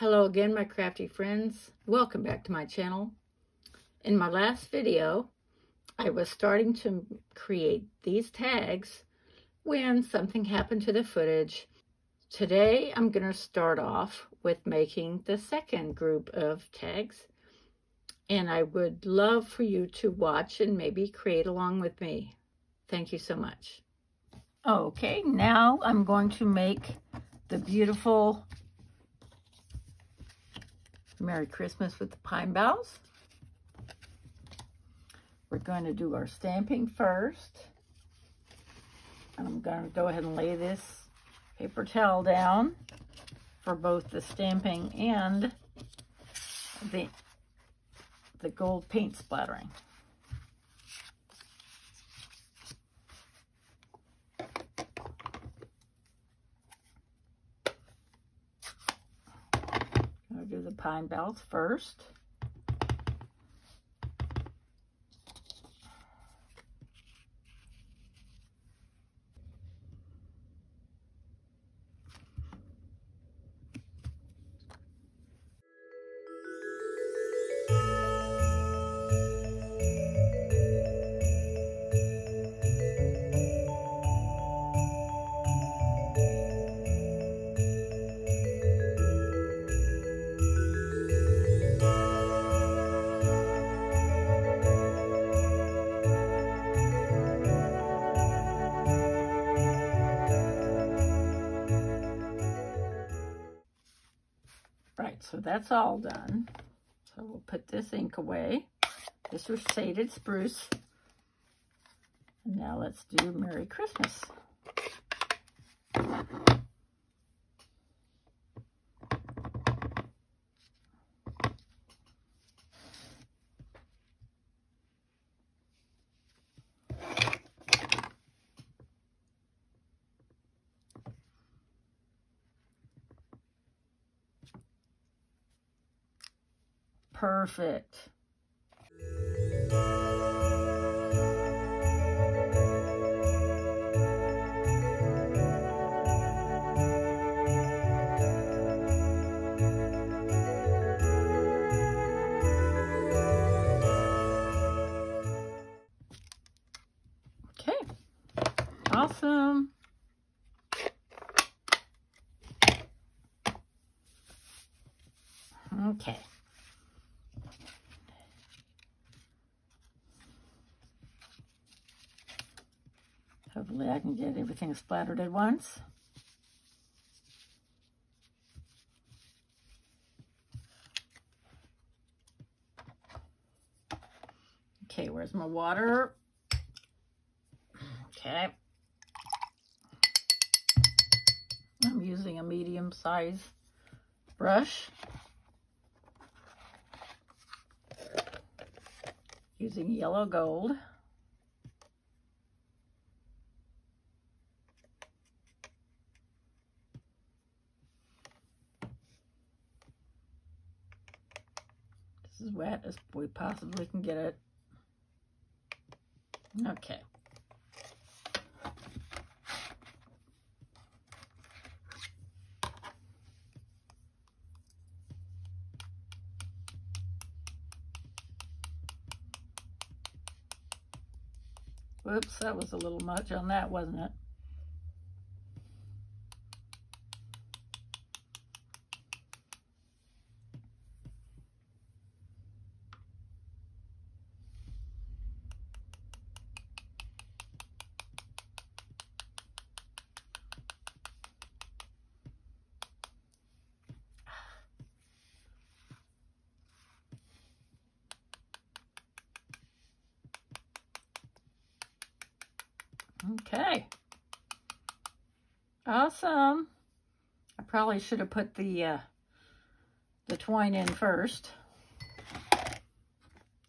Hello again, my crafty friends. Welcome back to my channel. In my last video, I was starting to create these tags when something happened to the footage. Today, I'm going to start off with making the second group of tags. And I would love for you to watch and maybe create along with me. Thank you so much. Okay, now I'm going to make the beautiful Merry Christmas with the pine boughs. We're going to do our stamping first. I'm going to go ahead and lay this paper towel down for both the stamping and the, the gold paint splattering. Do the pine boughs first. So that's all done. So we'll put this ink away. This was shaded spruce. And now let's do Merry Christmas. Perfect. Okay, awesome. Okay. Hopefully I can get everything splattered at once. Okay, where's my water? Okay. I'm using a medium size brush. Using yellow gold. As wet as we possibly can get it. Okay. Whoops, that was a little much on that, wasn't it? Okay. Awesome. I probably should have put the uh, the twine in first.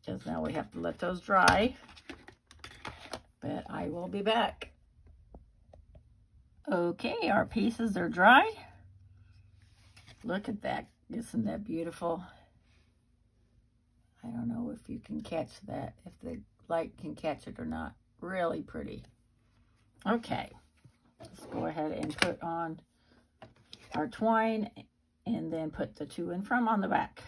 Because now we have to let those dry. But I will be back. Okay, our pieces are dry. Look at that. Isn't that beautiful? I don't know if you can catch that, if the light can catch it or not. Really pretty. Okay, let's go ahead and put on our twine and then put the to and from on the back.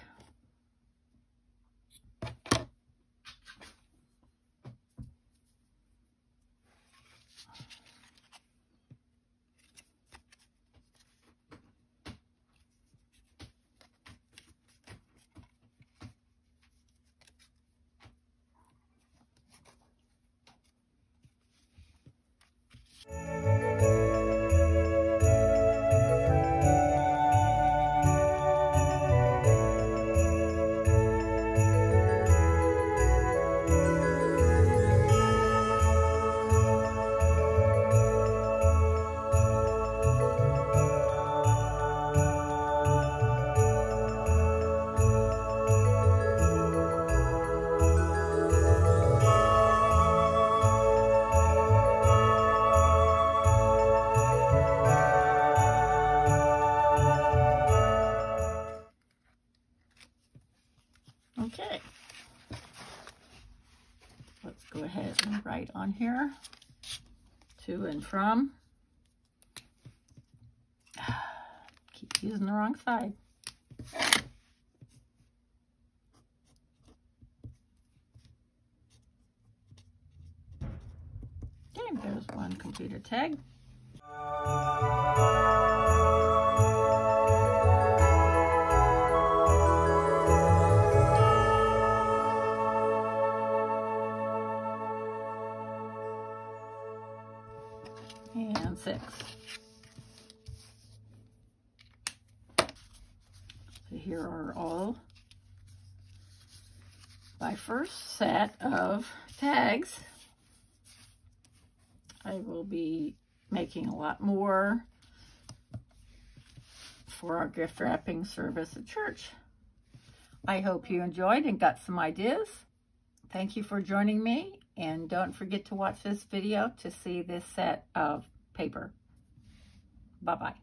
Ahead and write on here to and from. Keep using the wrong side. Okay, there's one completed tag. Six. So here are all my first set of tags. I will be making a lot more for our gift wrapping service at church. I hope you enjoyed and got some ideas. Thank you for joining me and don't forget to watch this video to see this set of paper. Bye-bye.